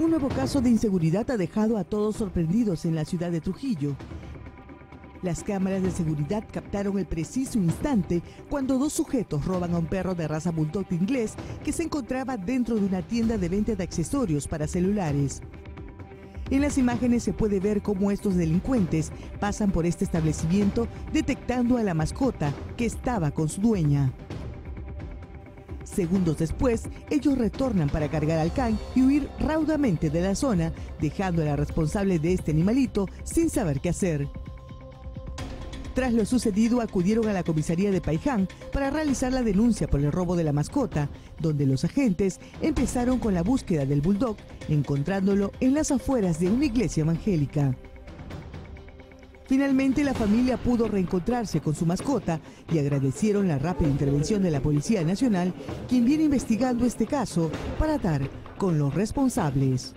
Un nuevo caso de inseguridad ha dejado a todos sorprendidos en la ciudad de Trujillo. Las cámaras de seguridad captaron el preciso instante cuando dos sujetos roban a un perro de raza bulldog inglés que se encontraba dentro de una tienda de venta de accesorios para celulares. En las imágenes se puede ver cómo estos delincuentes pasan por este establecimiento detectando a la mascota que estaba con su dueña. Segundos después, ellos retornan para cargar al can y huir raudamente de la zona, dejando a la responsable de este animalito sin saber qué hacer. Tras lo sucedido, acudieron a la comisaría de Paiján para realizar la denuncia por el robo de la mascota, donde los agentes empezaron con la búsqueda del bulldog, encontrándolo en las afueras de una iglesia evangélica. Finalmente la familia pudo reencontrarse con su mascota y agradecieron la rápida intervención de la Policía Nacional, quien viene investigando este caso para dar con los responsables.